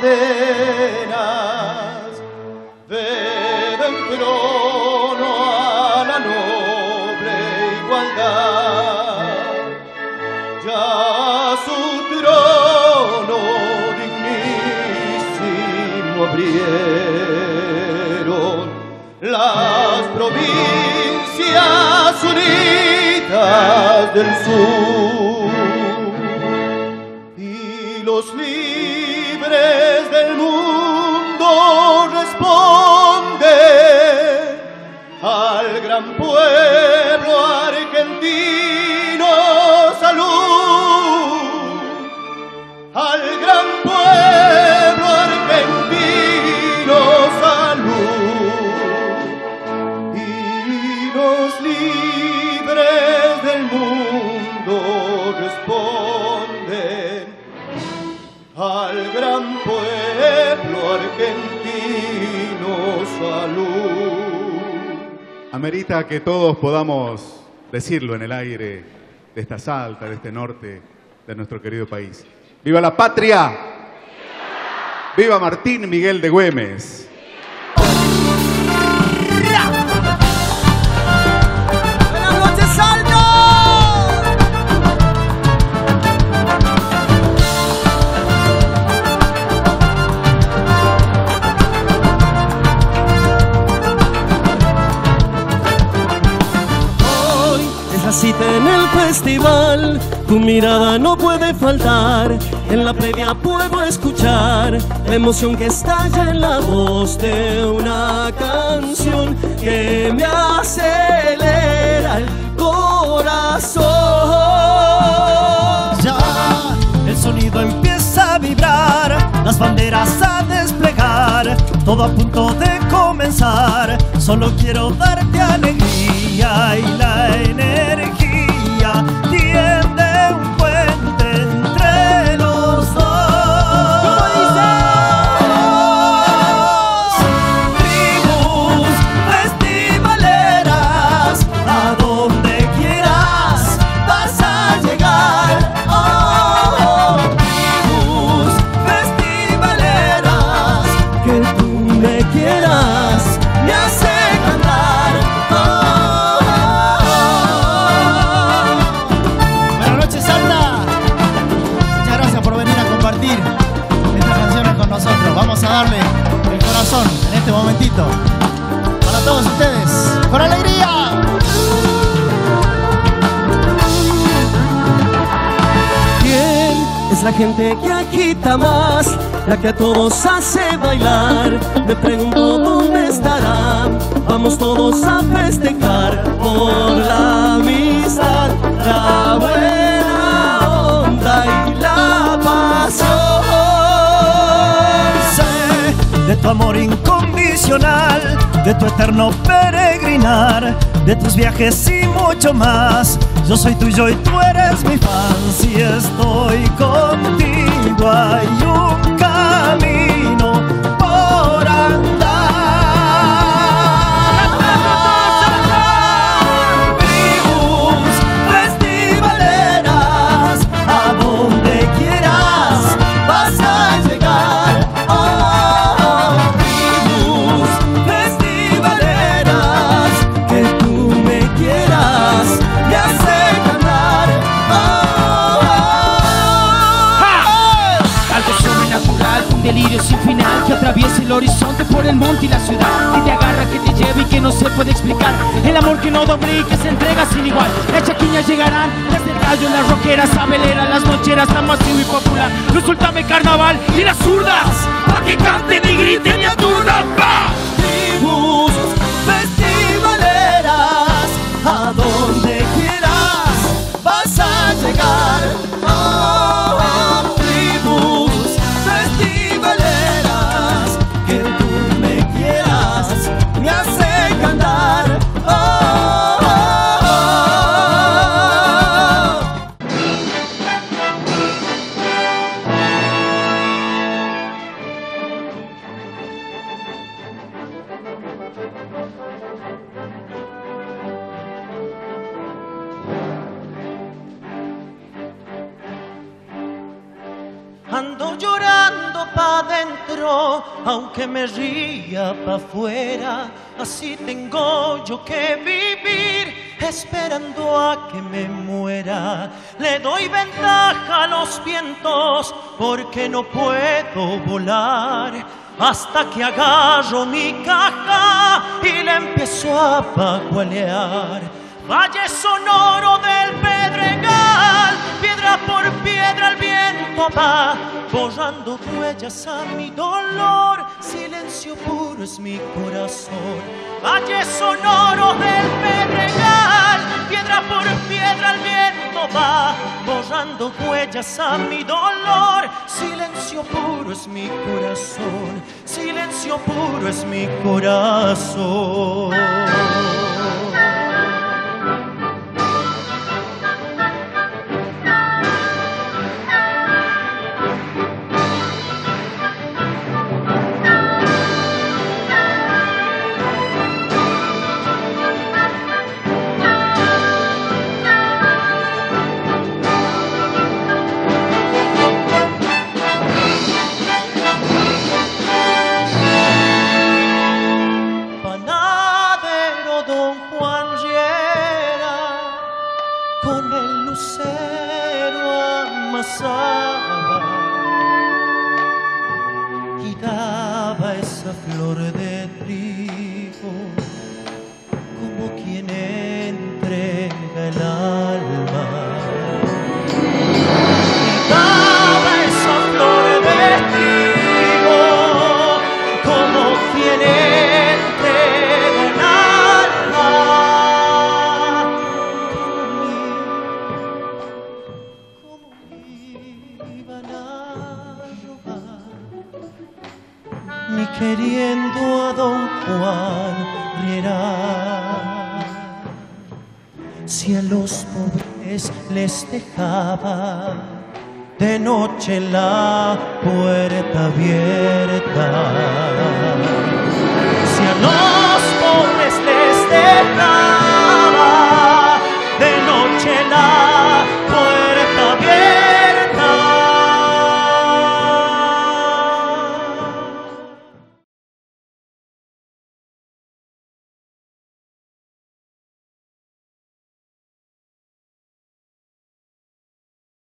cadenas ve en trono a la noble igualdad. Ya su trono dignísimo abrieron las provincias unidas del sur y los libres del mundo responden al gran pueblo salud. Amerita que todos podamos decirlo en el aire de esta salta, de este norte de nuestro querido país. ¡Viva la patria! ¡Viva Martín Miguel de Güemes! Cita en el festival, tu mirada no puede faltar. En la previa puedo escuchar la emoción que estalla en la voz de una canción que me acelera el corazón. Ya el sonido empieza a vibrar, las banderas a desplegar, todo a punto de comenzar. Solo quiero darte alegría y la la gente que agita más? La que a todos hace bailar. Me pregunto dónde estará. Vamos todos a festejar por la amistad, la buena onda y la pasión. sé de tu amor incondicional, de tu eterno peregrinar, de tus viajes y mucho más. Yo soy tuyo y tú eres mi fan. Si delirio sin final que atraviesa el horizonte por el monte y la ciudad. Que te agarra, que te lleva y que no se puede explicar. El amor que no dobla y que se entrega sin igual. Las chaquiñas llegarán desde el gallo, las roqueras, abeleras, las nocheras, tan masivo y popular. Resultame carnaval y las zurdas, pa' que canten y griten y Ando llorando pa' dentro, aunque me ría pa' afuera. Así tengo yo que vivir, esperando a que me muera. Le doy ventaja a los vientos, porque no puedo volar. Hasta que agarro mi caja y le empiezo a vagualear. Valle sonoro del Pedregal, piedra por piedra el viento va, borrando huellas a mi dolor, silencio puro es mi corazón. Valle sonoro del Pedregal, piedra por piedra el viento va, borrando huellas a mi dolor, silencio puro es mi corazón, silencio puro es mi corazón. Daba esa flor de trigo como quien entrega queriendo a don Juan Riera. Si a los pobres les dejaba de noche la puerta abierta. Si a los pobres les dejaba